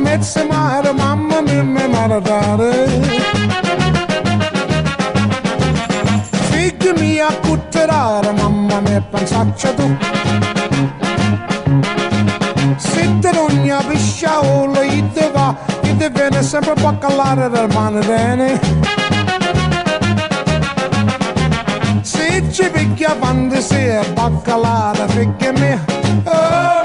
mezza mare, mamma mia, mi maradare. Figli mia, cutterare, mamma mia, pensaccia tu. Sitte ogni pisciaolo, gli te va, gli te viene sempre baccalare del mano bene. Se ci picchia quando si è baccalare, mia, oh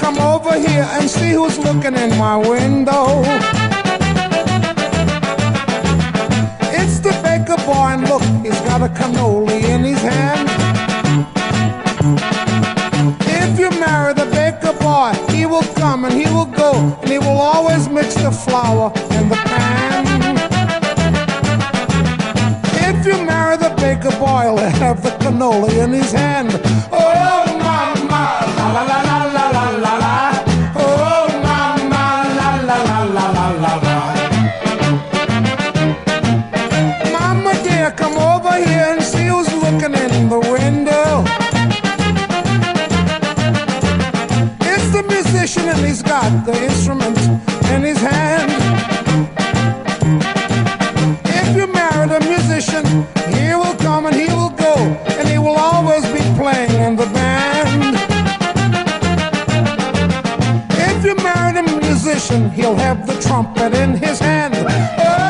come over here and see who's looking in my window. It's the baker boy, and look, he's got a cannoli in his hand. If you marry the baker boy, he will come and he will go, and he will always mix the flour in the pan. If you marry the baker boy, he'll have the cannoli in his hand. Oh, and he's got the instrument in his hand. If you marry a musician, he will come and he will go, and he will always be playing in the band. If you marry the musician, he'll have the trumpet in his hand. Oh,